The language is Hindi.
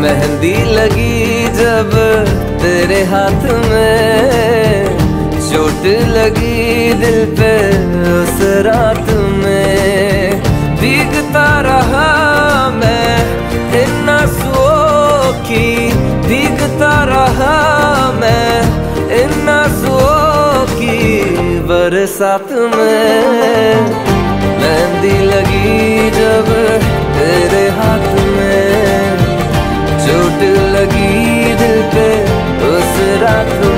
मेहंदी लगी जब तेरे हाथ में। चोट लगी दिल पे उस रात में। भीगता रहा मैं इन आंसुओं की। भीगता रहा मैं इन आंसुओं की बरसात में। satu